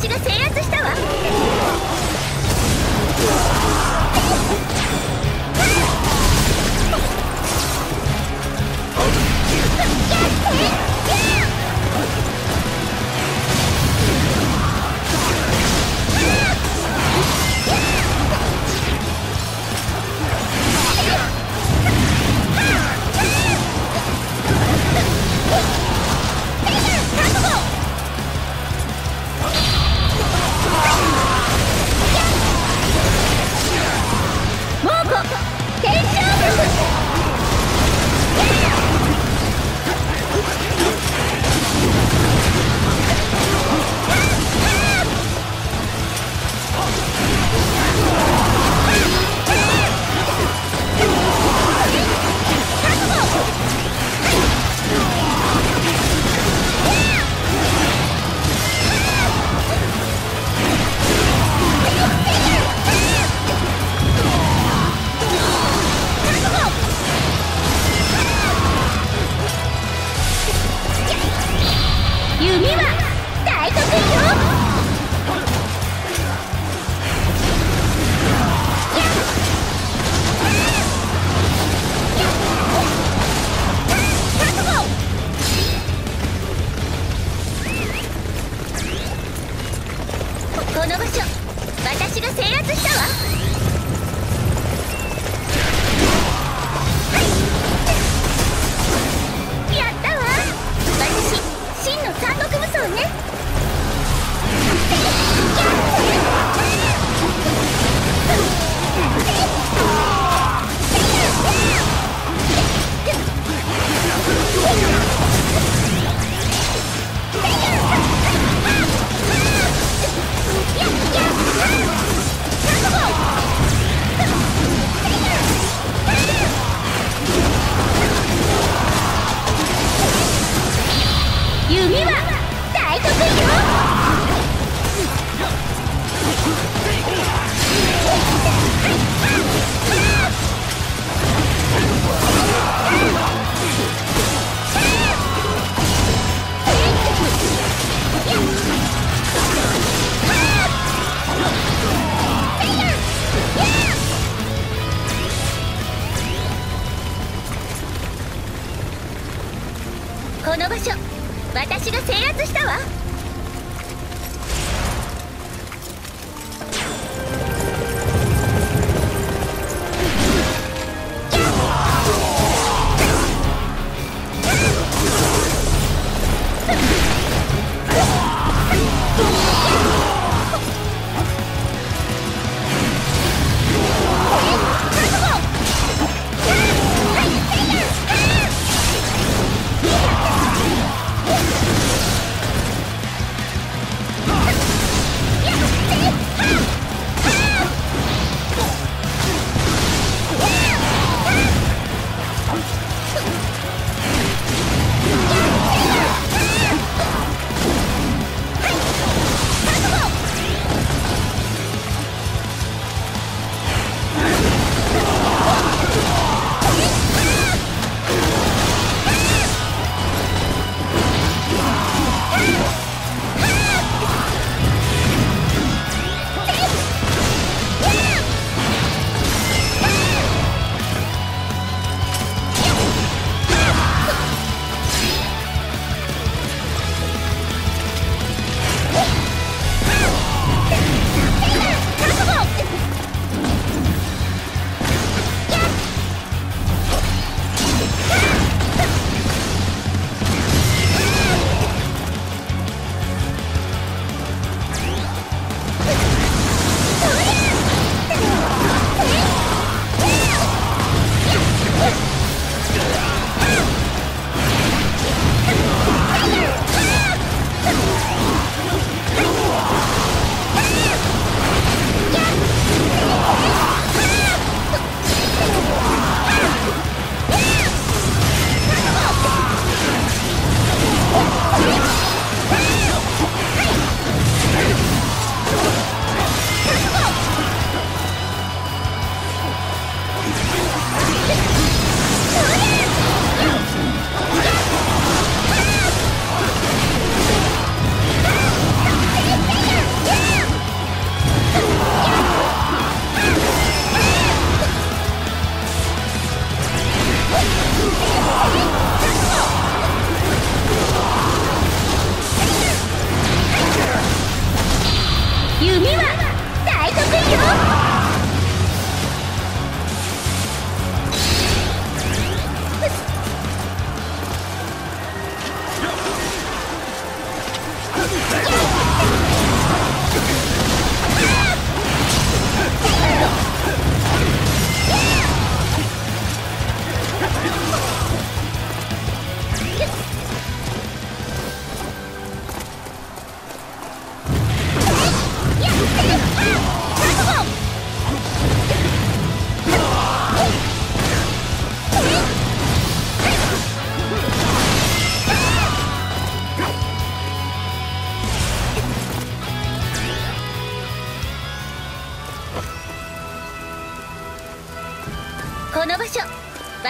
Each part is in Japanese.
私が制圧した制圧したわ。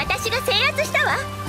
私が制圧したわ。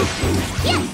Yes!